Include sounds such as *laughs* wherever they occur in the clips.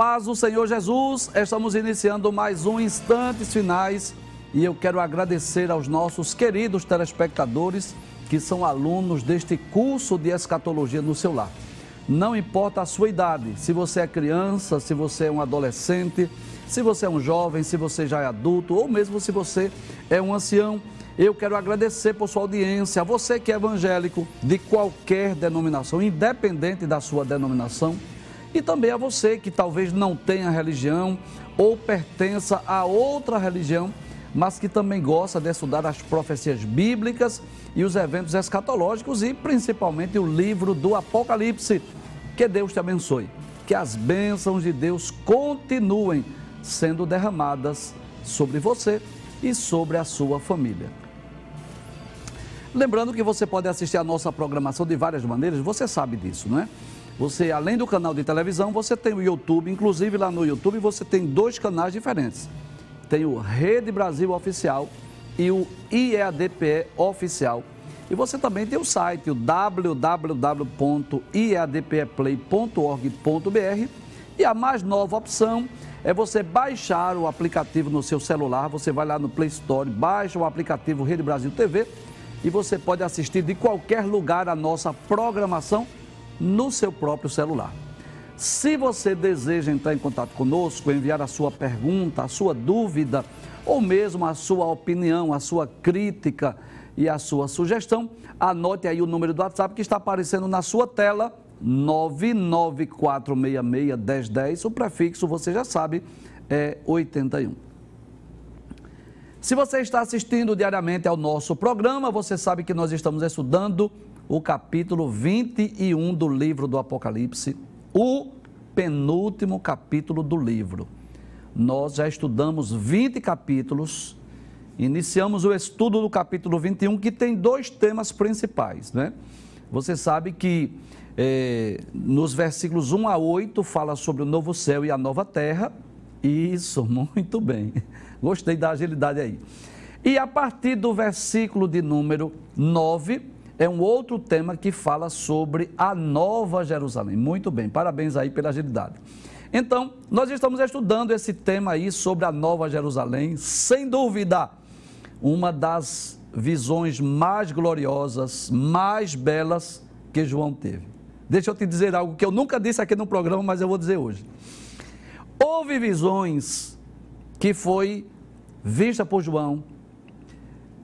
Paz do Senhor Jesus, estamos iniciando mais um Instantes Finais e eu quero agradecer aos nossos queridos telespectadores que são alunos deste curso de escatologia no seu lar. Não importa a sua idade, se você é criança, se você é um adolescente, se você é um jovem, se você já é adulto ou mesmo se você é um ancião, eu quero agradecer por sua audiência, a você que é evangélico de qualquer denominação, independente da sua denominação e também a você que talvez não tenha religião ou pertença a outra religião, mas que também gosta de estudar as profecias bíblicas e os eventos escatológicos e principalmente o livro do Apocalipse. Que Deus te abençoe. Que as bênçãos de Deus continuem sendo derramadas sobre você e sobre a sua família. Lembrando que você pode assistir a nossa programação de várias maneiras, você sabe disso, não é? Você, além do canal de televisão, você tem o YouTube, inclusive lá no YouTube você tem dois canais diferentes. Tem o Rede Brasil Oficial e o IEADPE Oficial. E você também tem o site, o www.iadpeplay.org.br. E a mais nova opção é você baixar o aplicativo no seu celular. Você vai lá no Play Store, baixa o aplicativo Rede Brasil TV e você pode assistir de qualquer lugar a nossa programação no seu próprio celular. Se você deseja entrar em contato conosco, enviar a sua pergunta, a sua dúvida, ou mesmo a sua opinião, a sua crítica e a sua sugestão, anote aí o número do WhatsApp que está aparecendo na sua tela, 994661010. O prefixo, você já sabe, é 81. Se você está assistindo diariamente ao nosso programa, você sabe que nós estamos estudando o capítulo 21 do livro do Apocalipse, o penúltimo capítulo do livro. Nós já estudamos 20 capítulos, iniciamos o estudo do capítulo 21, que tem dois temas principais, né? Você sabe que é, nos versículos 1 a 8 fala sobre o novo céu e a nova terra. Isso, *laughs* muito bem. Gostei da agilidade aí. E a partir do versículo de número 9, é um outro tema que fala sobre a Nova Jerusalém. Muito bem, parabéns aí pela agilidade. Então, nós estamos estudando esse tema aí sobre a Nova Jerusalém, sem dúvida, uma das visões mais gloriosas, mais belas que João teve. Deixa eu te dizer algo que eu nunca disse aqui no programa, mas eu vou dizer hoje. Houve visões que foi vista por João,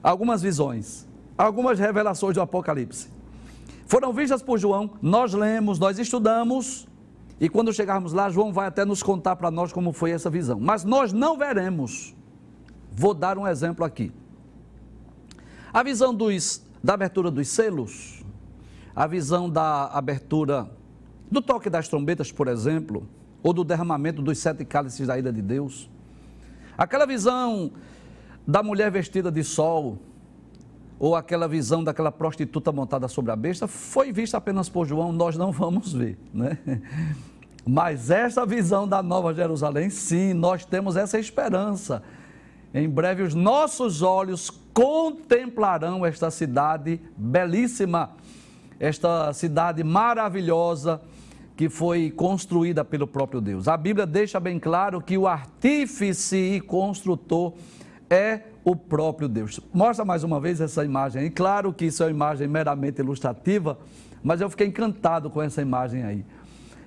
algumas visões algumas revelações do Apocalipse. Foram vistas por João, nós lemos, nós estudamos, e quando chegarmos lá, João vai até nos contar para nós como foi essa visão. Mas nós não veremos. Vou dar um exemplo aqui. A visão dos, da abertura dos selos, a visão da abertura do toque das trombetas, por exemplo, ou do derramamento dos sete cálices da ira de Deus. Aquela visão da mulher vestida de sol, ou aquela visão daquela prostituta montada sobre a besta, foi vista apenas por João, nós não vamos ver, né? *laughs* Mas essa visão da Nova Jerusalém, sim, nós temos essa esperança. Em breve os nossos olhos contemplarão esta cidade belíssima, esta cidade maravilhosa que foi construída pelo próprio Deus. A Bíblia deixa bem claro que o artífice e construtor é o próprio Deus. Mostra mais uma vez essa imagem aí. Claro que isso é uma imagem meramente ilustrativa, mas eu fiquei encantado com essa imagem aí.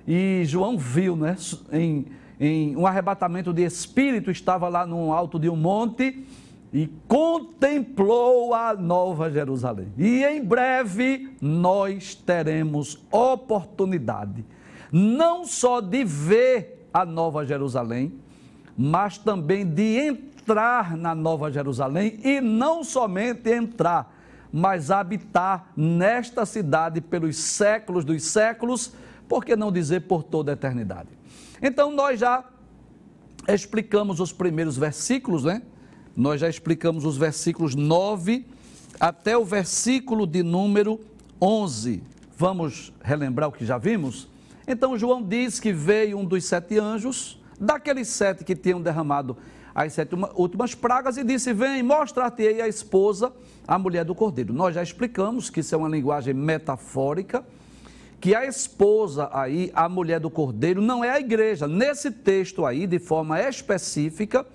E João viu, né, em, em um arrebatamento de espírito, estava lá no alto de um monte e contemplou a nova Jerusalém. E em breve nós teremos oportunidade, não só de ver a nova Jerusalém, mas também de entrar entrar na Nova Jerusalém e não somente entrar, mas habitar nesta cidade pelos séculos dos séculos, por que não dizer por toda a eternidade? Então nós já explicamos os primeiros versículos, né? Nós já explicamos os versículos 9 até o versículo de número 11. Vamos relembrar o que já vimos? Então João diz que veio um dos sete anjos, daqueles sete que tinham derramado as sete últimas pragas e disse: Vem, mostrar-te-ei a esposa, a mulher do cordeiro. Nós já explicamos que isso é uma linguagem metafórica que a esposa aí, a mulher do cordeiro, não é a igreja. Nesse texto aí, de forma específica,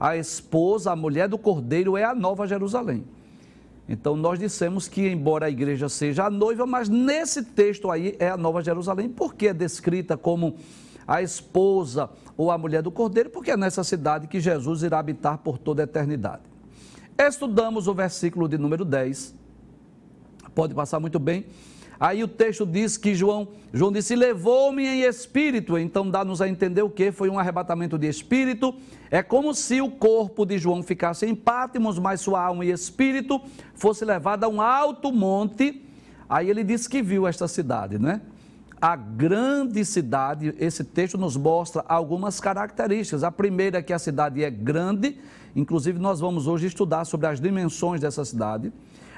a esposa, a mulher do cordeiro é a nova Jerusalém. Então nós dissemos que, embora a igreja seja a noiva, mas nesse texto aí é a Nova Jerusalém, porque é descrita como a esposa ou a mulher do cordeiro, porque é nessa cidade que Jesus irá habitar por toda a eternidade. Estudamos o versículo de número 10, pode passar muito bem. Aí o texto diz que João, João disse: Levou-me em espírito. Então dá-nos a entender o que? Foi um arrebatamento de espírito. É como se o corpo de João ficasse em Pátimos, mas sua alma e espírito fosse levado a um alto monte. Aí ele disse que viu esta cidade, né? A grande cidade, esse texto nos mostra algumas características. A primeira é que a cidade é grande, inclusive nós vamos hoje estudar sobre as dimensões dessa cidade.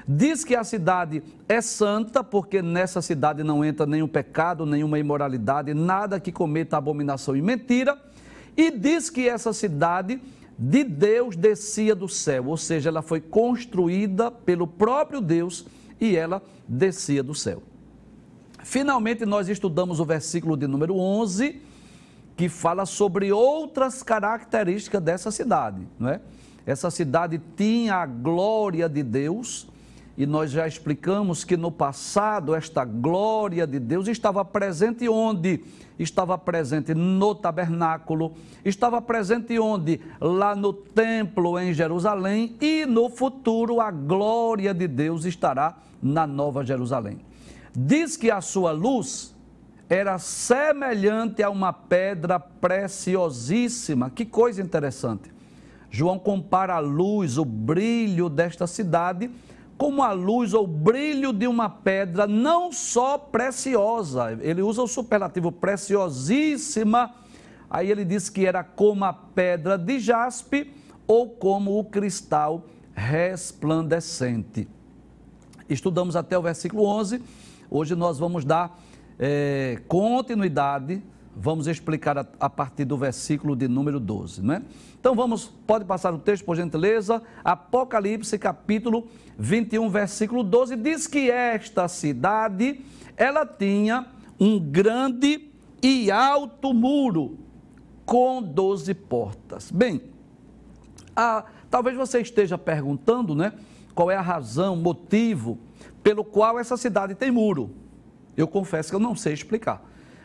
Diz que a cidade é santa, porque nessa cidade não entra nenhum pecado, nenhuma imoralidade, nada que cometa abominação e mentira. E diz que essa cidade de Deus descia do céu, ou seja, ela foi construída pelo próprio Deus e ela descia do céu. Finalmente, nós estudamos o versículo de número 11, que fala sobre outras características dessa cidade, não é? Essa cidade tinha a glória de Deus, e nós já explicamos que no passado esta glória de Deus estava presente onde? Estava presente no tabernáculo, estava presente onde? Lá no templo em Jerusalém e no futuro a glória de Deus estará na Nova Jerusalém. Diz que a sua luz era semelhante a uma pedra preciosíssima. Que coisa interessante. João compara a luz, o brilho desta cidade como a luz ou brilho de uma pedra, não só preciosa, ele usa o superlativo preciosíssima, aí ele diz que era como a pedra de jaspe ou como o cristal resplandecente. Estudamos até o versículo 11, hoje nós vamos dar é, continuidade Vamos explicar a, a, partir do versículo de número 12, né? Então vamos, pode passar o texto por gentileza. Apocalipse capítulo 21, versículo 12 diz que esta cidade ela tinha um grande e alto muro com 12 portas. Bem, a, talvez você esteja perguntando, né? Qual é a razão, motivo pelo qual essa cidade tem muro? Eu confesso que eu não sei explicar.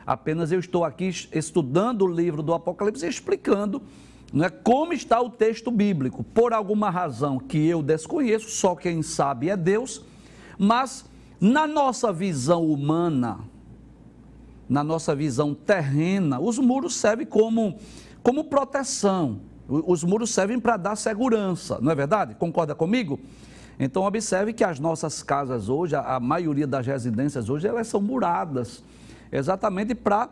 Apenas eu estou aqui estudando o livro do Apocalipse e explicando não é, como está o texto bíblico. Por alguma razão que eu desconheço, só quem sabe é Deus, mas na nossa visão humana, na nossa visão terrena, os muros servem como, como proteção. Os muros servem para dar segurança, não é verdade? Concorda comigo? Então observe que as nossas casas hoje, a maioria das residências hoje, elas são muradas exatamente para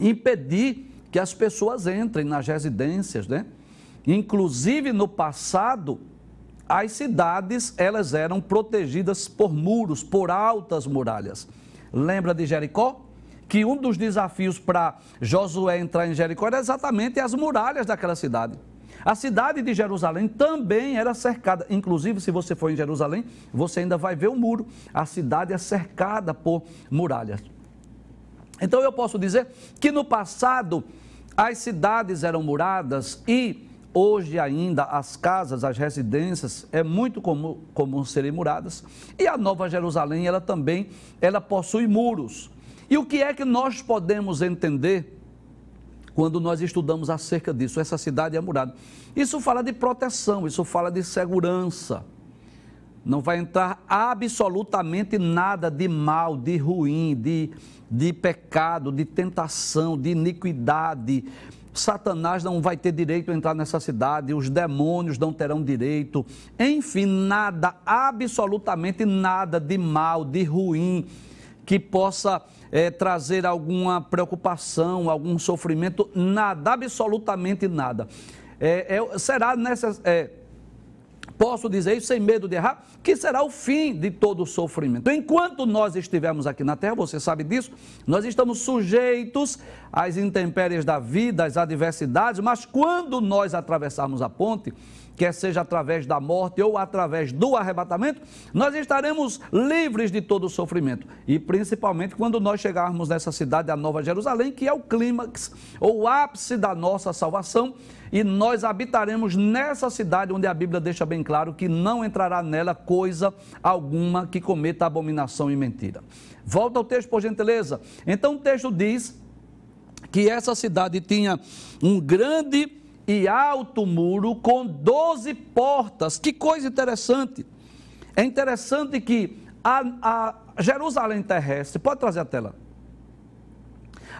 impedir que as pessoas entrem nas residências, né? Inclusive no passado, as cidades elas eram protegidas por muros, por altas muralhas. Lembra de Jericó? Que um dos desafios para Josué entrar em Jericó era exatamente as muralhas daquela cidade. A cidade de Jerusalém também era cercada. Inclusive, se você for em Jerusalém, você ainda vai ver o muro. A cidade é cercada por muralhas. Então eu posso dizer que no passado as cidades eram muradas e hoje ainda as casas, as residências é muito comum, comum serem muradas. E a Nova Jerusalém, ela também, ela possui muros. E o que é que nós podemos entender quando nós estudamos acerca disso? Essa cidade é murada. Isso fala de proteção, isso fala de segurança. Não vai entrar absolutamente nada de mal, de ruim, de de pecado, de tentação, de iniquidade. Satanás não vai ter direito a entrar nessa cidade, os demônios não terão direito. Enfim, nada, absolutamente nada de mal, de ruim, que possa é, trazer alguma preocupação, algum sofrimento, nada, absolutamente nada. É, é, será nessa. É, posso dizer isso sem medo de errar, que será o fim de todo o sofrimento. Enquanto nós estivermos aqui na terra, você sabe disso, nós estamos sujeitos às intempéries da vida, às adversidades, mas quando nós atravessarmos a ponte, quer seja através da morte ou através do arrebatamento, nós estaremos livres de todo o sofrimento. E principalmente quando nós chegarmos nessa cidade, a Nova Jerusalém, que é o clímax ou o ápice da nossa salvação, e nós habitaremos nessa cidade onde a Bíblia deixa bem claro que não entrará nela coisa alguma que cometa abominação e mentira. Volta ao texto, por gentileza. Então o texto diz que essa cidade tinha um grande e alto muro com 12 portas. Que coisa interessante. É interessante que a, a Jerusalém terrestre, pode trazer a tela.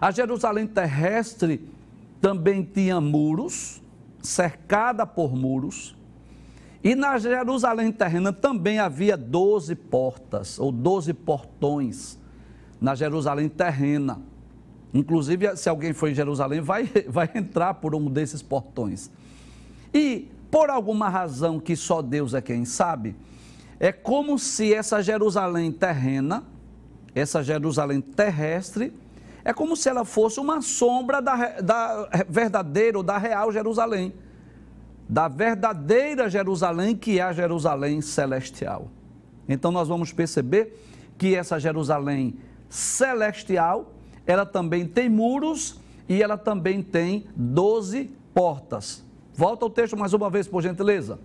A Jerusalém terrestre também tinha muros, cercada por muros. E na Jerusalém terrena também havia 12 portas, ou 12 portões, na Jerusalém terrena. Inclusive, se alguém for em Jerusalém, vai, *laughs* vai entrar por um desses portões. E, por alguma razão que só Deus é quem sabe, é como se essa Jerusalém terrena, essa Jerusalém terrestre, é como se ela fosse uma sombra da, da verdadeira ou da real Jerusalém. Da verdadeira Jerusalém, que é a Jerusalém celestial. Então, nós vamos perceber que essa Jerusalém celestial ela também tem muros e ela também tem 12 portas. Volta ao texto mais uma vez, por gentileza.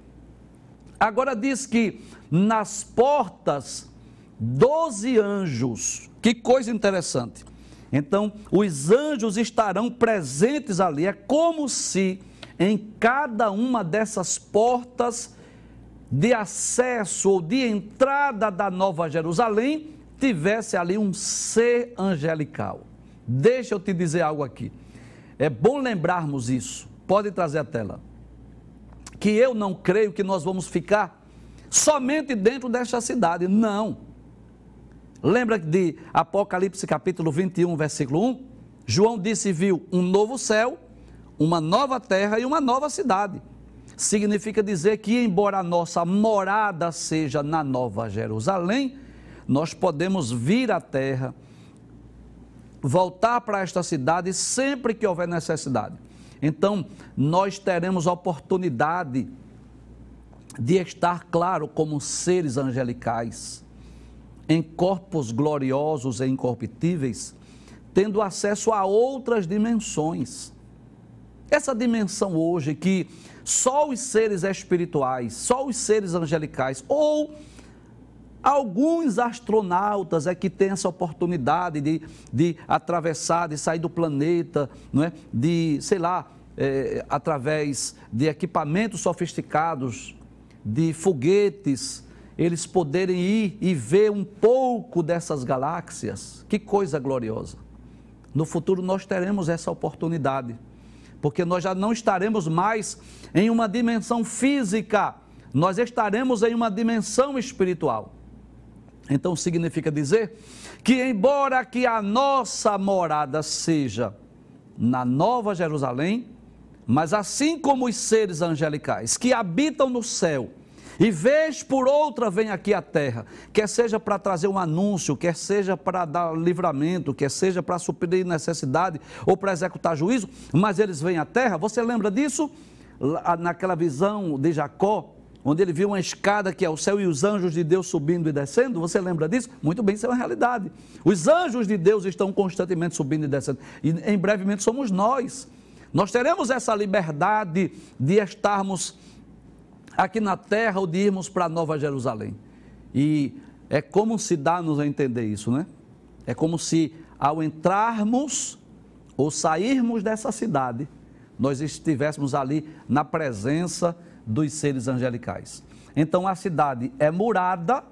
Agora diz que nas portas, 12 anjos. Que coisa interessante. Então, os anjos estarão presentes ali. É como se em cada uma dessas portas de acesso ou de entrada da Nova Jerusalém tivesse ali um ser angelical. Deixa eu te dizer algo aqui. É bom lembrarmos isso. Pode trazer a tela. Que eu não creio que nós vamos ficar somente dentro desta cidade. Não. Lembra de Apocalipse capítulo 21, versículo 1? João disse viu um novo céu, uma nova terra e uma nova cidade. Significa dizer que, embora a nossa morada seja na Nova Jerusalém, nós podemos vir à terra voltar para esta cidade sempre que houver necessidade. Então, nós teremos oportunidade de estar, claro, como seres angelicais, em corpos gloriosos e incorruptíveis, tendo acesso a outras dimensões. Essa dimensão hoje que só os seres espirituais, só os seres angelicais ou Alguns astronautas é que têm essa oportunidade de, de atravessar, de sair do planeta, não é? de, sei lá, é, através de equipamentos sofisticados, de foguetes, eles poderem ir e ver um pouco dessas galáxias. Que coisa gloriosa! No futuro nós teremos essa oportunidade, porque nós já não estaremos mais em uma dimensão física, nós estaremos em uma dimensão espiritual. Então significa dizer que embora que a nossa morada seja na Nova Jerusalém, mas assim como os seres angelicais que habitam no céu, e vez por outra vem aqui à terra, quer seja para trazer um anúncio, quer seja para dar livramento, quer seja para suprir necessidade ou para executar juízo, mas eles vêm à terra. Você lembra disso? Naquela visão de Jacó, onde ele viu uma escada que é o céu e os anjos de Deus subindo e descendo. Você lembra disso? Muito bem, isso é uma realidade. Os anjos de Deus estão constantemente subindo e descendo. E em brevemente somos nós. Nós teremos essa liberdade de estarmos aqui na terra ou de irmos para Nova Jerusalém. E é como se dá-nos a entender isso, né? É como se ao entrarmos ou sairmos dessa cidade, nós estivéssemos ali na presença de dos seres angelicais. Então a cidade é murada,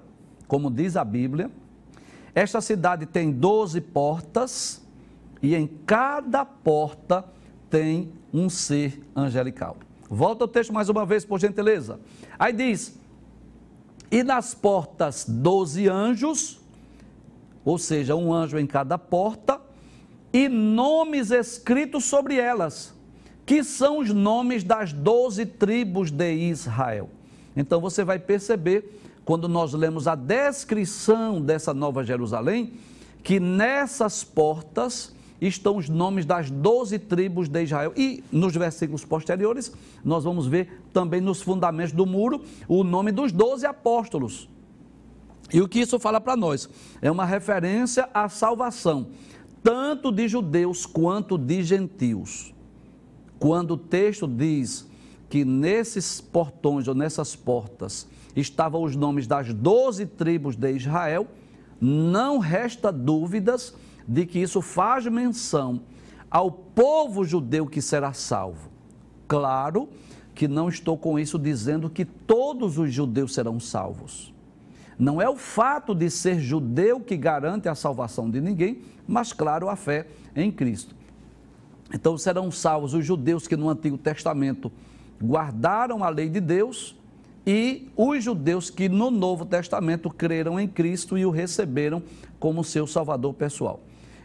como diz a Bíblia. Esta cidade tem 12 portas e em cada porta tem um ser angelical. Volta o texto mais uma vez, por gentileza. Aí diz: E nas portas 12 anjos, ou seja, um anjo em cada porta, e nomes escritos sobre elas que são os nomes das doze tribos de Israel. Então você vai perceber, quando nós lemos a descrição dessa Nova Jerusalém, que nessas portas estão os nomes das doze tribos de Israel. E nos versículos posteriores, nós vamos ver também nos fundamentos do muro o nome dos doze apóstolos. E o que isso fala para nós? É uma referência à salvação, tanto de judeus quanto de gentios. Quando o texto diz que nesses portões ou nessas portas estavam os nomes das doze tribos de Israel, não resta dúvidas de que isso faz menção ao povo judeu que será salvo. Claro que não estou com isso dizendo que todos os judeus serão salvos. Não é o fato de ser judeu que garante a salvação de ninguém, mas, claro, a fé em Cristo. Então serão salvos os judeus que no Antigo Testamento guardaram a lei de Deus e os judeus que no Novo Testamento creram em Cristo e o receberam como seu salvador pessoal.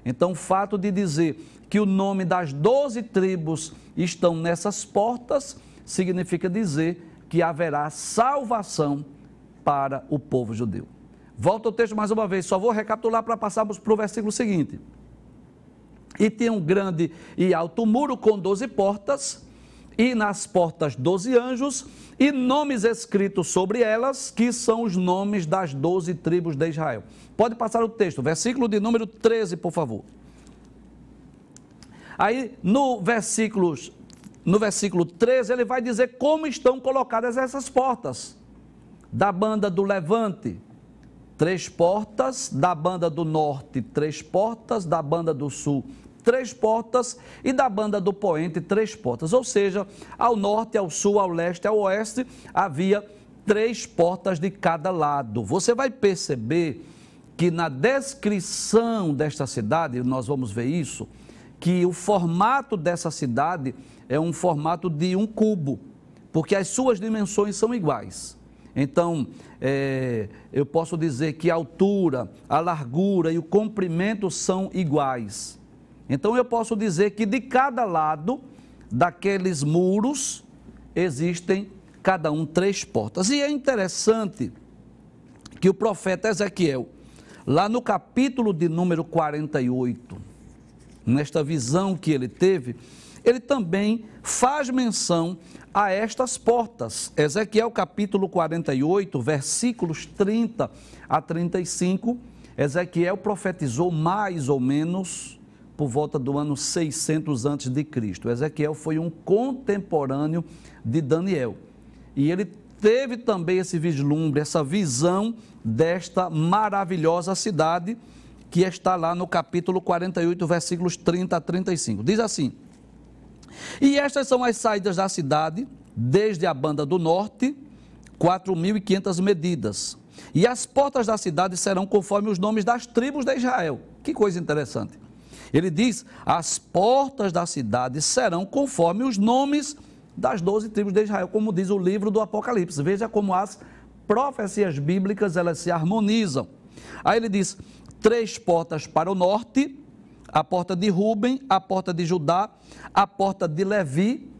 Então, o fato de dizer que o nome das doze tribos estão nessas portas significa dizer que haverá salvação para o povo judeu. Volta o texto mais uma vez, só vou recapitular para passarmos para o versículo seguinte. E tem um grande e alto muro com doze portas, e nas portas doze anjos, e nomes escritos sobre elas, que são os nomes das doze tribos de Israel. Pode passar o texto, versículo de número 13, por favor. Aí, no versículo, no versículo 13, ele vai dizer como estão colocadas essas portas. Da banda do levante, três portas, da banda do norte, três portas, da banda do sul, três portas e da banda do poente, três portas. Ou seja, ao norte, ao sul, ao leste, ao oeste, havia três portas de cada lado. Você vai perceber que na descrição desta cidade, nós vamos ver isso, que o formato dessa cidade é um formato de um cubo, porque as suas dimensões são iguais. Então, é, eu posso dizer que a altura, a largura e o comprimento são iguais. Então, eu posso dizer que de cada lado daqueles muros existem cada um três portas. E é interessante que o profeta Ezequiel, Lá no capítulo de número 48, nesta visão que ele teve, ele também faz menção a estas portas. Ezequiel capítulo 48, versículos 30 a 35, Ezequiel profetizou mais ou menos por volta do ano 600 antes de Cristo. Ezequiel foi um contemporâneo de Daniel. E ele teve também esse vislumbre, essa visão desta maravilhosa cidade que está lá no capítulo 48, versículos 30 a 35. Diz assim: E estas são as saídas da cidade, desde a banda do norte, 4.500 medidas. E as portas da cidade serão conforme os nomes das tribos de Israel. Que coisa interessante. Ele diz: as portas da cidade serão conforme os nomes das doze tribos de Israel, como diz o livro do Apocalipse. Veja como as profecias bíblicas elas se harmonizam. Aí ele diz: três portas para o norte, a porta de Ruben, a porta de Judá, a porta de Levi,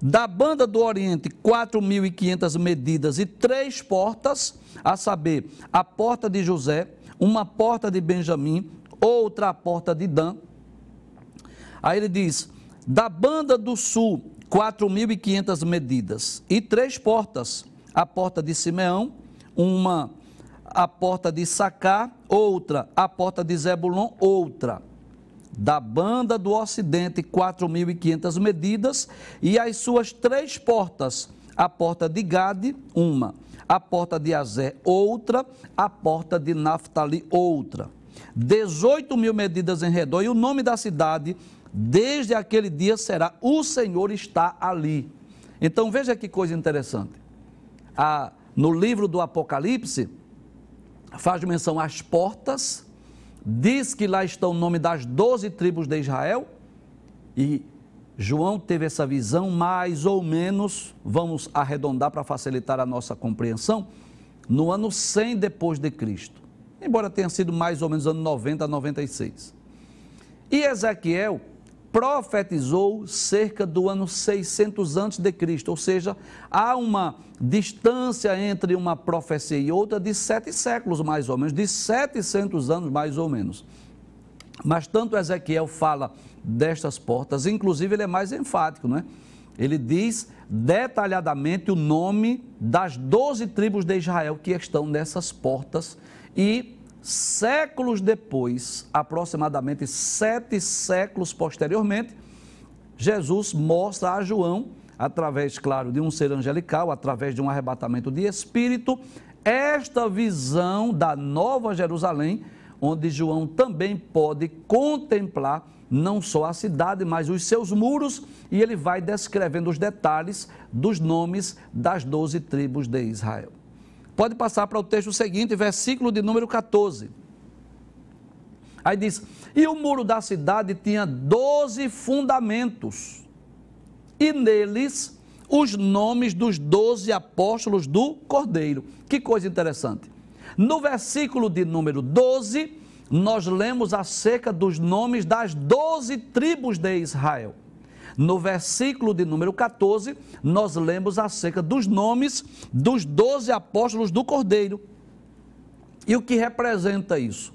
da banda do Oriente, 4.500 medidas e três portas, a saber, a porta de José, uma porta de Benjamim, outra porta de Dan. Aí ele diz: da banda do sul, 4.500 medidas e três portas. A porta de Simeão, uma a porta de Sacá, outra a porta de Zebulon, outra. Da banda do ocidente, 4.500 medidas e as suas três portas. A porta de Gade, uma. A porta de Azé, outra. A porta de Naphtali, outra. 18 mil medidas em redor e o nome da cidade desde aquele dia será: o Senhor está ali. Então veja que coisa interessante. Ah, no livro do Apocalipse, faz menção às portas, diz que lá estão o nome das doze tribos de Israel, e João teve essa visão, mais ou menos, vamos arredondar para facilitar a nossa compreensão, no ano 100 depois de Cristo. Embora tenha sido mais ou menos ano 90 a 96. E Ezequiel profetizou cerca do ano 600 antes de Cristo, ou seja, há uma distância entre uma profecia e outra de sete séculos mais ou menos, de 700 anos mais ou menos. Mas tanto Ezequiel fala destas portas, inclusive ele é mais enfático, não é? Ele diz detalhadamente o nome das doze tribos de Israel que estão nessas portas e séculos depois, aproximadamente sete séculos posteriormente, Jesus mostra a João, através, claro, de um ser angelical, através de um arrebatamento de espírito, esta visão da Nova Jerusalém, onde João também pode contemplar não só a cidade, mas os seus muros, e ele vai descrevendo os detalhes dos nomes das doze tribos de Israel. Pode passar para o texto seguinte, versículo de número 14. Aí diz: E o muro da cidade tinha doze fundamentos, e neles os nomes dos doze apóstolos do Cordeiro. Que coisa interessante. No versículo de número 12, nós lemos acerca dos nomes das doze tribos de Israel. No versículo de número 14, nós lemos acerca dos nomes dos doze apóstolos do Cordeiro. E o que representa isso?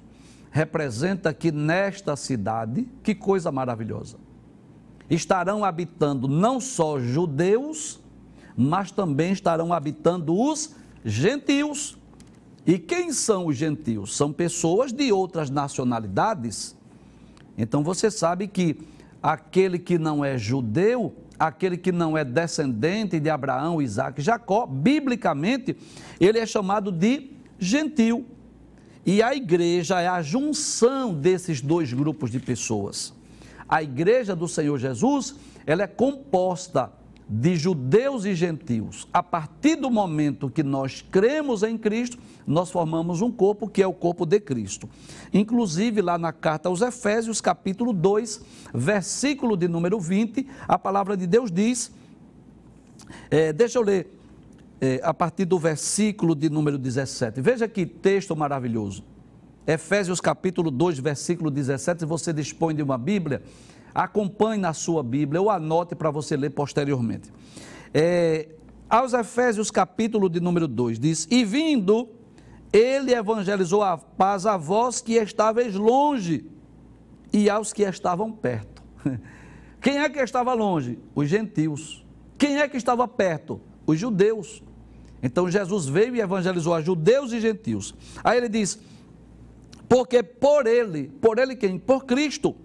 Representa que nesta cidade, que coisa maravilhosa, estarão habitando não só judeus, mas também estarão habitando os gentios. E quem são os gentios? São pessoas de outras nacionalidades. Então você sabe que aquele que não é judeu, aquele que não é descendente de Abraão, Isaac, Jacó, biblicamente, ele é chamado de gentil. E a igreja é a junção desses dois grupos de pessoas. A igreja do Senhor Jesus, ela é composta de judeus e gentios, a partir do momento que nós cremos em Cristo, nós formamos um corpo que é o corpo de Cristo. Inclusive, lá na carta aos Efésios, capítulo 2, versículo de número 20, a palavra de Deus diz: é, deixa eu ler é, a partir do versículo de número 17. Veja que texto maravilhoso. Efésios capítulo 2, versículo 17, se você dispõe de uma Bíblia, acompanhe na sua Bíblia ou anote para você ler posteriormente. É, aos Efésios, capítulo de número 2, diz: E vindo, ele evangelizou a paz a vós que estáveis longe e aos que estavam perto. *laughs* Quem é que estava longe? Os gentios. Quem é que estava perto? Os judeus. Então Jesus veio e evangelizou a judeus e gentios. Aí ele diz: Porque por ele, por ele quem? Por Cristo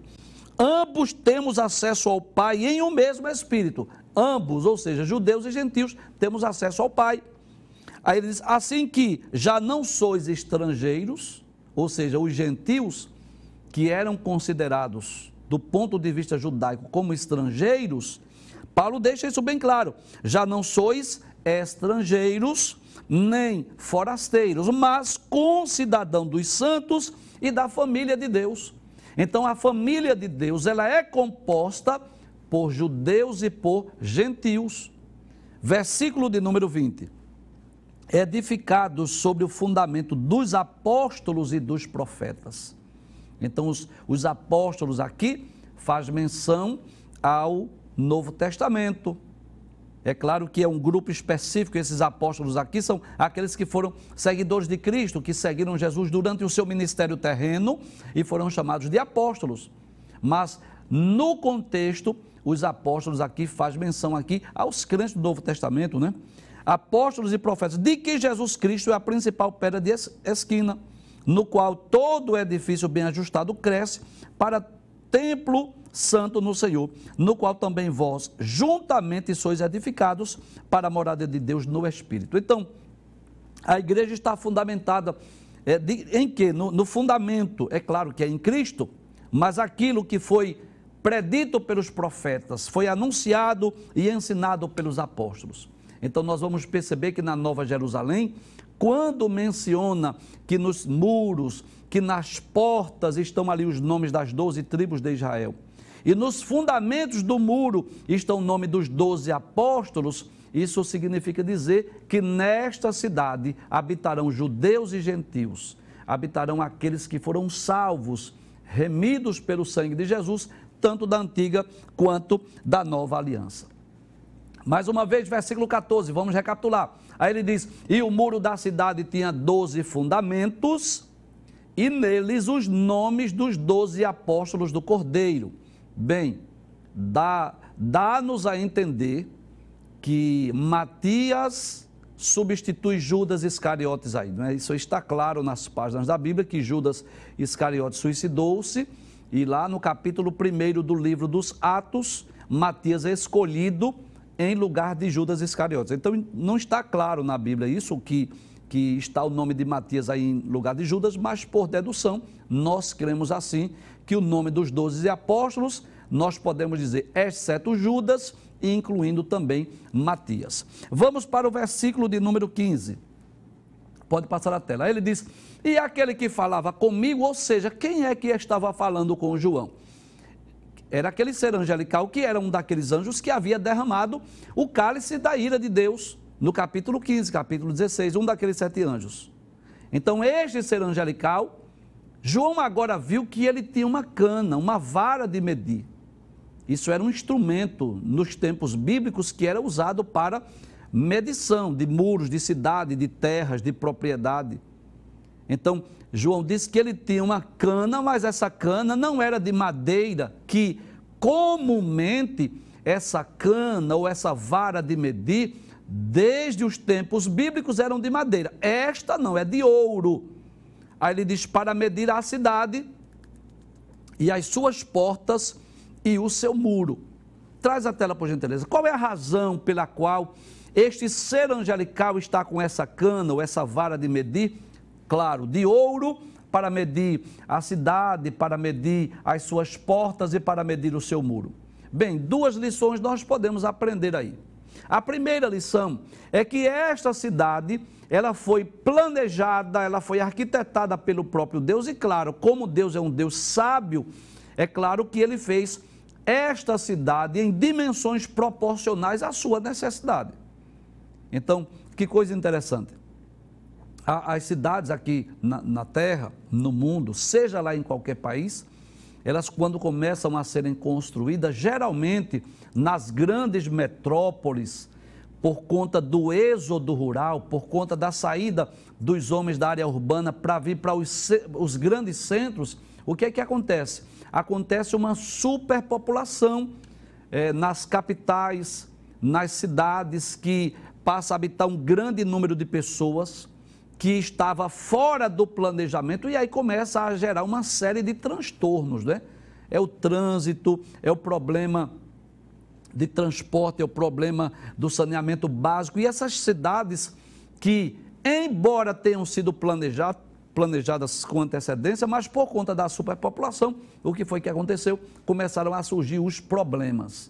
ambos temos acesso ao Pai em um mesmo Espírito. Ambos, ou seja, judeus e gentios, temos acesso ao Pai. Aí ele diz: assim que já não sois estrangeiros, ou seja, os gentios que eram considerados do ponto de vista judaico como estrangeiros, Paulo deixa isso bem claro. Já não sois estrangeiros nem forasteiros, mas concidadão dos santos e da família de Deus então a família de Deus, ela é composta por judeus e por gentios. Versículo de número 20. Edificados sobre o fundamento dos apóstolos e dos profetas. Então os, os apóstolos aqui faz menção ao Novo Testamento, é claro que é um grupo específico, esses apóstolos aqui são aqueles que foram seguidores de Cristo, que seguiram Jesus durante o seu ministério terreno e foram chamados de apóstolos. Mas no contexto, os apóstolos aqui faz menção aqui aos crentes do Novo Testamento, né? Apóstolos e profetas, de que Jesus Cristo é a principal pedra de esquina, no qual todo edifício bem ajustado cresce para templo santo no Senhor, no qual também vós juntamente sois edificados para a morada de Deus no Espírito. Então, a igreja está fundamentada é, de, em que? No, no fundamento, é claro que é em Cristo, mas aquilo que foi predito pelos profetas, foi anunciado e ensinado pelos apóstolos. Então nós vamos perceber que na Nova Jerusalém, quando menciona que nos muros, que nas portas estão ali os nomes das doze tribos de Israel, e nos fundamentos do muro está o nome dos doze apóstolos. Isso significa dizer que nesta cidade habitarão judeus e gentios, habitarão aqueles que foram salvos, remidos pelo sangue de Jesus, tanto da antiga quanto da nova aliança. Mais uma vez, versículo 14, vamos recapitular. Aí ele diz: E o muro da cidade tinha doze fundamentos, e neles os nomes dos doze apóstolos do Cordeiro. Bem, dá-nos dá a entender que Matias substitui Judas Iscariotes aí. Não é? Isso está claro nas páginas da Bíblia que Judas Iscariotes suicidou-se e lá no capítulo 1 do livro dos Atos, Matias é escolhido em lugar de Judas Iscariotes. Então não está claro na Bíblia isso que que está o nome de Matias aí em lugar de Judas, mas por dedução, nós cremos assim que o nome dos doze apóstolos, nós podemos dizer, exceto Judas, incluindo também Matias. Vamos para o versículo de número 15. Pode passar a tela. Ele diz: E aquele que falava comigo, ou seja, quem é que estava falando com João? Era aquele ser angelical que era um daqueles anjos que havia derramado o cálice da ira de Deus no capítulo 15, capítulo 16, um daqueles sete anjos. Então, este ser angelical, João agora viu que ele tinha uma cana, uma vara de medir. Isso era um instrumento nos tempos bíblicos que era usado para medição de muros, de cidade, de terras, de propriedade. Então, João disse que ele tinha uma cana, mas essa cana não era de madeira, que comumente essa cana ou essa vara de medir desde os tempos bíblicos eram de madeira. Esta não, é de ouro. Aí ele diz: para medir a cidade e as suas portas e o seu muro. Traz a tela, por gentileza. Qual é a razão pela qual este ser angelical está com essa cana ou essa vara de medir? Claro, de ouro para medir a cidade, para medir as suas portas e para medir o seu muro. Bem, duas lições nós podemos aprender aí. A primeira lição é que esta cidade, ela foi planejada, ela foi arquitetada pelo próprio Deus e claro, como Deus é um Deus sábio, é claro que ele fez esta cidade em dimensões proporcionais à sua necessidade. Então, que coisa interessante. As cidades aqui na, na terra, no mundo, seja lá em qualquer país, elas quando começam a serem construídas, geralmente nas grandes metrópoles, por conta do êxodo rural, por conta da saída dos homens da área urbana para vir para os, os, grandes centros, o que é que acontece? Acontece uma superpopulação é, nas capitais, nas cidades que passa a habitar um grande número de pessoas que estava fora do planejamento e aí começa a gerar uma série de transtornos, né? É o trânsito, é o problema de transporte, é o problema do saneamento básico. E essas cidades que, embora tenham sido planejadas, planejadas com antecedência, mas por conta da superpopulação, o que foi que aconteceu? Começaram a surgir os problemas.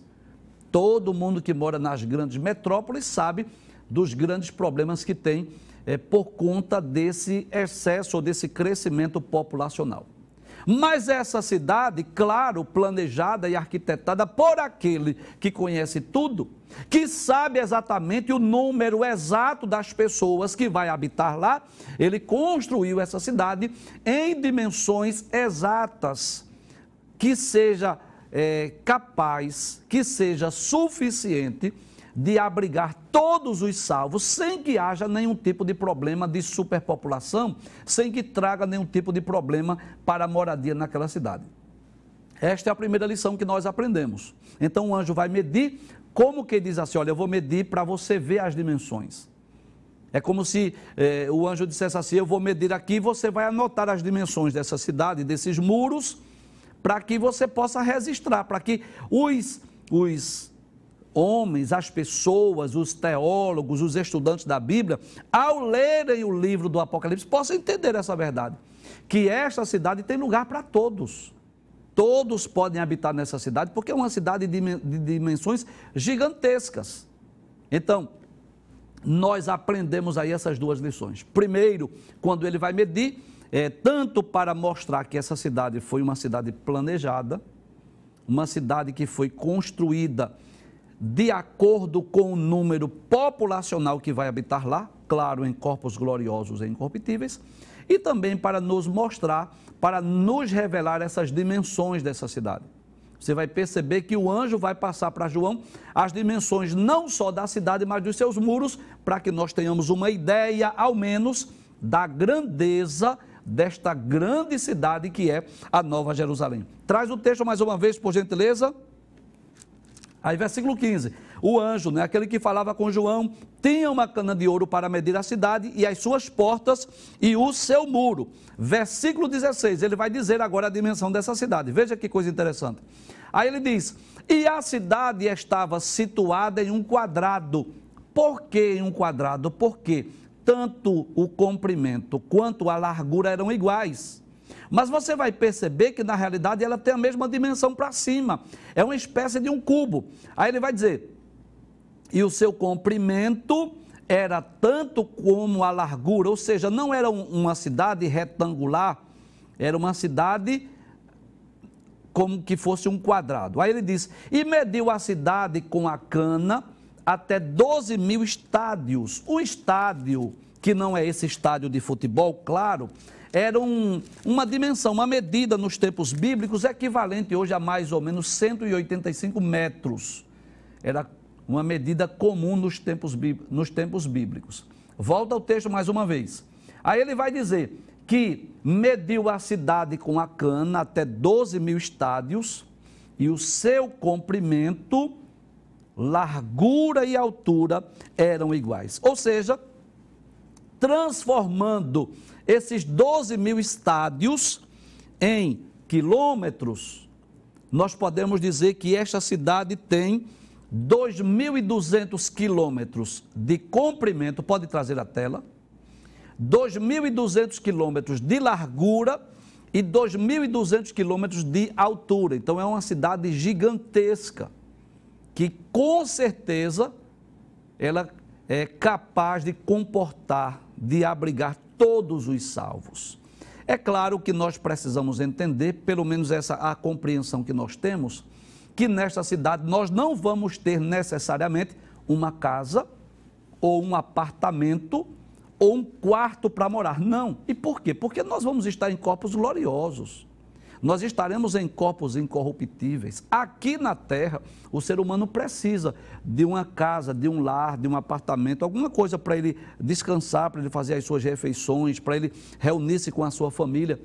Todo mundo que mora nas grandes metrópoles sabe dos grandes problemas que tem é, por conta desse excesso ou desse crescimento populacional. Mas essa cidade, claro, planejada e arquitetada por aquele que conhece tudo, que sabe exatamente o número exato das pessoas que vai habitar lá, ele construiu essa cidade em dimensões exatas, que seja é, capaz, que seja suficiente de abrigar todos os salvos, sem que haja nenhum tipo de problema de superpopulação, sem que traga nenhum tipo de problema para a moradia naquela cidade. Esta é a primeira lição que nós aprendemos. Então o anjo vai medir, como que diz assim: olha, eu vou medir para você ver as dimensões. É como se eh, o anjo dissesse assim: eu vou medir aqui, você vai anotar as dimensões dessa cidade, desses muros, para que você possa registrar, para que os, os homens, as pessoas, os teólogos, os estudantes da Bíblia, ao lerem o livro do Apocalipse, possam entender essa verdade. Que esta cidade tem lugar para todos. Todos podem habitar nessa cidade, porque é uma cidade de dimensões gigantescas. Então, nós aprendemos aí essas duas lições. Primeiro, quando ele vai medir, é, tanto para mostrar que essa cidade foi uma cidade planejada, uma cidade que foi construída de acordo com o número populacional que vai habitar lá, claro, em corpos gloriosos e incorruptíveis, e também para nos mostrar, para nos revelar essas dimensões dessa cidade. Você vai perceber que o anjo vai passar para João as dimensões não só da cidade, mas dos seus muros, para que nós tenhamos uma ideia, ao menos, da grandeza desta grande cidade que é a Nova Jerusalém. Traz o texto mais uma vez, por gentileza. Aí, versículo 15. O anjo, né, aquele que falava com João, tinha uma cana de ouro para medir a cidade e as suas portas e o seu muro. Versículo 16, ele vai dizer agora a dimensão dessa cidade. Veja que coisa interessante. Aí ele diz: E a cidade estava situada em um quadrado. Por que em um quadrado? Porque tanto o comprimento quanto a largura eram iguais. Mas você vai perceber que na realidade ela tem a mesma dimensão para cima. É uma espécie de um cubo. Aí ele vai dizer: e o seu comprimento era tanto como a largura, ou seja, não era uma cidade retangular, era uma cidade como que fosse um quadrado. Aí ele diz: e mediu a cidade com a cana até 12 mil estádios. O estádio, que não é esse estádio de futebol, claro, era um, uma dimensão, uma medida nos tempos bíblicos equivalente hoje a mais ou menos 185 metros. Era uma medida comum nos tempos, nos tempos bíblicos. Volta ao texto mais uma vez. Aí ele vai dizer que mediu a cidade com a cana até 12 mil estádios e o seu comprimento, largura e altura eram iguais. Ou seja, transformando esses 12 mil estádios em quilômetros, nós podemos dizer que esta cidade tem 2.200 quilômetros de comprimento, pode trazer a tela, 2.200 quilômetros de largura e 2.200 quilômetros de altura. Então é uma cidade gigantesca que com certeza ela é capaz de comportar, de abrigar todos os salvos. É claro que nós precisamos entender, pelo menos essa a compreensão que nós temos, que nesta cidade nós não vamos ter necessariamente uma casa ou um apartamento ou um quarto para morar. Não. E por quê? Porque nós vamos estar em corpos gloriosos nós estaremos em corpos incorruptíveis. Aqui na terra, o ser humano precisa de uma casa, de um lar, de um apartamento, alguma coisa para ele descansar, para ele fazer as suas refeições, para ele reunir-se com a sua família.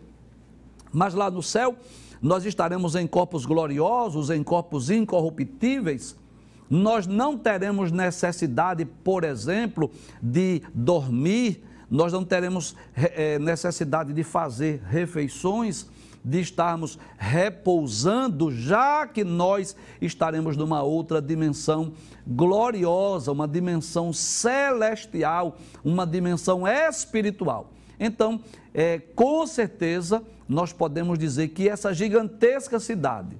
Mas lá no céu, nós estaremos em corpos gloriosos, em corpos incorruptíveis. Nós não teremos necessidade, por exemplo, de dormir, nós não teremos é, necessidade de fazer refeições de estarmos repousando, já que nós estaremos numa outra dimensão gloriosa, uma dimensão celestial, uma dimensão espiritual. Então, é, com certeza, nós podemos dizer que essa gigantesca cidade,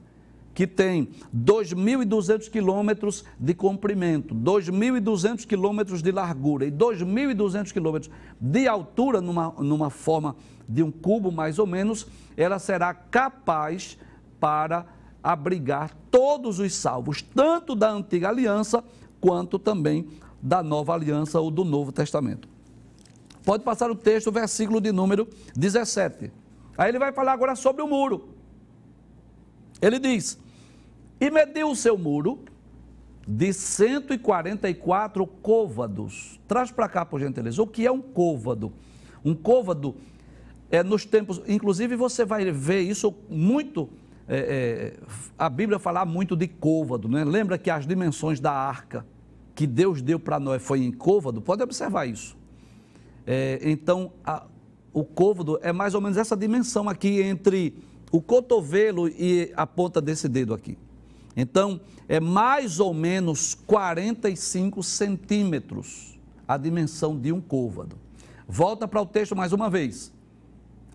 que tem 2.200 quilômetros de comprimento, 2.200 quilômetros de largura e 2.200 quilômetros de altura, numa, numa forma de um cubo mais ou menos, ela será capaz para abrigar todos os salvos, tanto da antiga aliança quanto também da nova aliança ou do Novo Testamento. Pode passar o texto, versículo de número 17. Aí ele vai falar agora sobre o muro. Ele diz: E mediu o seu muro de 144 côvados. Traz para cá, por gentileza. O que é um côvado? Um côvado é nos tempos, inclusive você vai ver isso muito. É, é, a Bíblia fala muito de côvado, né? Lembra que as dimensões da arca que Deus deu para nós foi em côvado? Pode observar isso. É, então, a, o côvado é mais ou menos essa dimensão aqui entre o cotovelo e a ponta desse dedo aqui. Então, é mais ou menos 45 centímetros a dimensão de um côvado. Volta para o texto mais uma vez.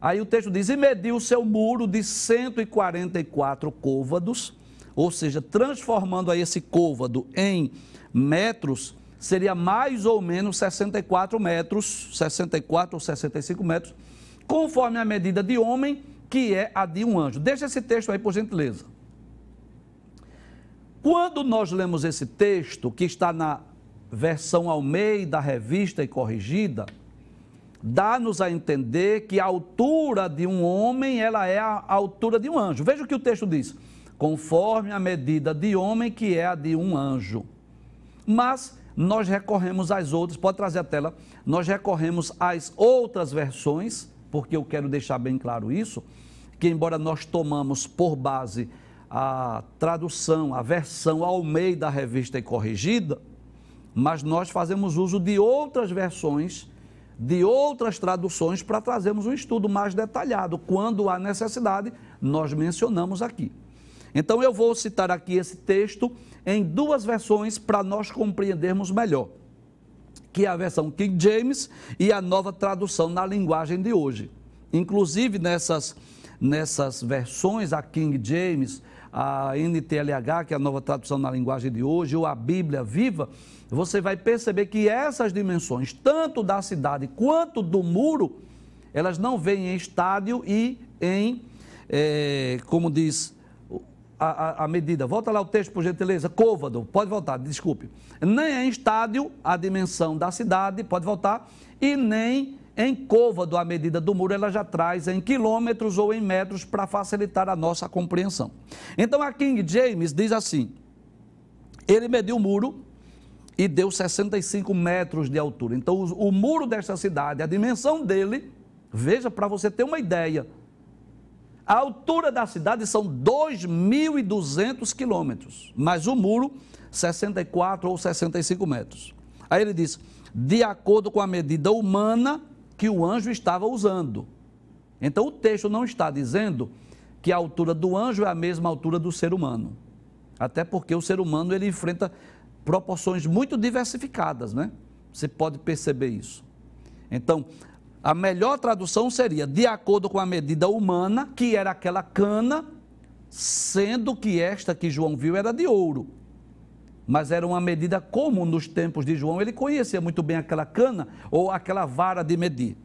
Aí o texto diz: E mediu o seu muro de 144 côvados, ou seja, transformando aí esse côvado em metros, seria mais ou menos 64 metros, 64 ou 65 metros, conforme a medida de homem que é a de um anjo. Deixa esse texto aí, por gentileza. Quando nós lemos esse texto, que está na versão Almeida, revista e corrigida, dá-nos a entender que a altura de um homem, ela é a altura de um anjo. Veja o que o texto diz. Conforme a medida de homem, que é a de um anjo. Mas nós recorremos às outras, pode trazer a tela, nós recorremos às outras versões porque eu quero deixar bem claro isso, que embora nós tomamos por base a tradução, a versão ao meio da revista e corrigida, mas nós fazemos uso de outras versões, de outras traduções para trazermos um estudo mais detalhado. Quando há necessidade, nós mencionamos aqui. Então eu vou citar aqui esse texto em duas versões para nós compreendermos melhor, que é a versão King James e a nova tradução na linguagem de hoje. Inclusive nessas nessas versões, a King James, a NTLH, que é a nova tradução na linguagem de hoje, ou a Bíblia Viva, você vai perceber que essas dimensões, tanto da cidade quanto do muro, elas não vêm em estádio e em, é, como diz a, a, a, medida. Volta lá o texto, por gentileza. Côvado, pode voltar, desculpe. Nem em estádio a dimensão da cidade, pode voltar, e nem em côvado, a medida do muro, ela já traz em quilômetros ou em metros para facilitar a nossa compreensão. Então a King James diz assim: ele mediu o muro e deu 65 metros de altura. Então o, o muro desta cidade, a dimensão dele, veja para você ter uma ideia, a altura da cidade são 2.200 quilômetros, mas o muro 64 ou 65 metros. Aí ele diz: de acordo com a medida humana que o anjo estava usando. Então o texto não está dizendo que a altura do anjo é a mesma altura do ser humano. Até porque o ser humano ele enfrenta proporções muito diversificadas, né? Você pode perceber isso. Então, a melhor tradução seria de acordo com a medida humana, que era aquela cana, sendo que esta que João viu era de ouro. Mas era uma medida comum nos tempos de João, ele conhecia muito bem aquela cana ou aquela vara de medir.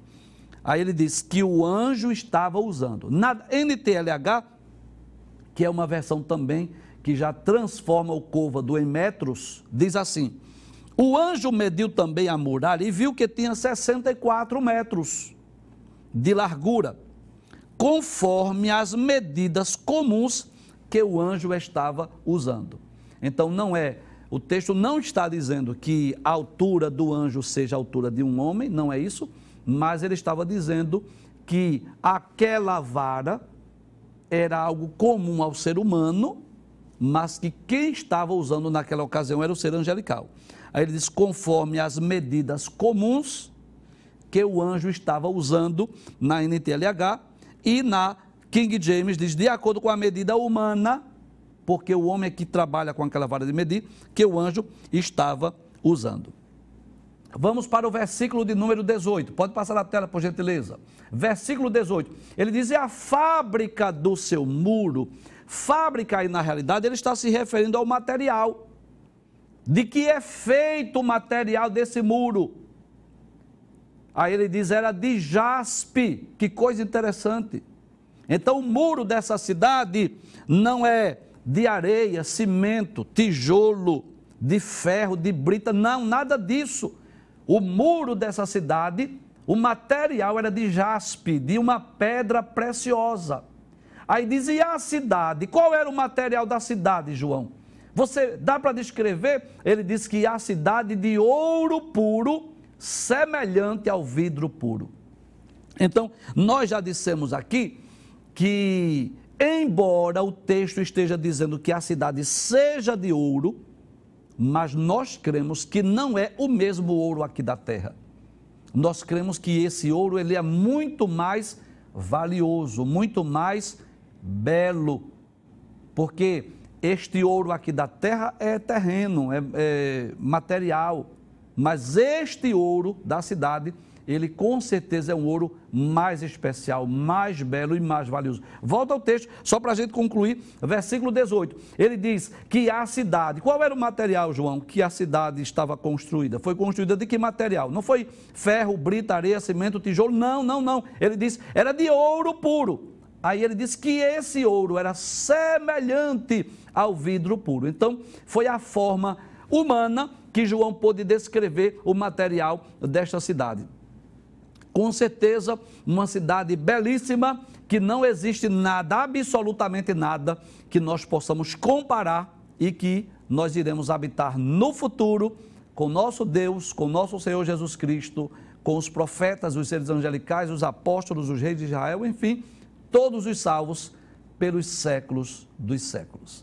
Aí ele diz que o anjo estava usando. Na NTLH, que é uma versão também que já transforma o côvado em metros, diz assim: O anjo mediu também a muralha e viu que tinha 64 metros de largura, conforme as medidas comuns que o anjo estava usando. Então não é o texto não está dizendo que a altura do anjo seja a altura de um homem, não é isso, mas ele estava dizendo que aquela vara era algo comum ao ser humano, mas que quem estava usando naquela ocasião era o ser angelical. Aí ele diz: conforme as medidas comuns que o anjo estava usando na NTLH e na King James diz: de acordo com a medida humana porque o homem é que trabalha com aquela vara de medir que o anjo estava usando. Vamos para o versículo de número 18. Pode passar na tela, por gentileza. Versículo 18. Ele diz: é a fábrica do seu muro. Fábrica aí, na realidade, ele está se referindo ao material. De que é feito o material desse muro? Aí ele diz: era de jaspe. Que coisa interessante. Então, o muro dessa cidade não é de areia, cimento, tijolo, de ferro, de brita, não, nada disso. O muro dessa cidade, o material era de jaspe, de uma pedra preciosa. Aí dizia a cidade, qual era o material da cidade, João? Você dá para descrever? Ele diz que a cidade de ouro puro, semelhante ao vidro puro. Então, nós já dissemos aqui que Embora o texto esteja dizendo que a cidade seja de ouro, mas nós cremos que não é o mesmo ouro aqui da terra. Nós cremos que esse ouro ele é muito mais valioso, muito mais belo, porque este ouro aqui da terra é terreno, é, é material, mas este ouro da cidade ele com certeza é um ouro mais especial, mais belo e mais valioso. Volta ao texto, só para a gente concluir, versículo 18. Ele diz que a cidade, qual era o material, João, que a cidade estava construída? Foi construída de que material? Não foi ferro, brita, areia, cimento, tijolo? Não, não, não. Ele diz, era de ouro puro. Aí ele diz que esse ouro era semelhante ao vidro puro. Então, foi a forma humana que João pôde descrever o material desta cidade. Com certeza, uma cidade belíssima, que não existe nada, absolutamente nada, que nós possamos comparar e que nós iremos habitar no futuro com nosso Deus, com nosso Senhor Jesus Cristo, com os profetas, os seres angelicais, os apóstolos, os reis de Israel, enfim, todos os salvos pelos séculos dos séculos.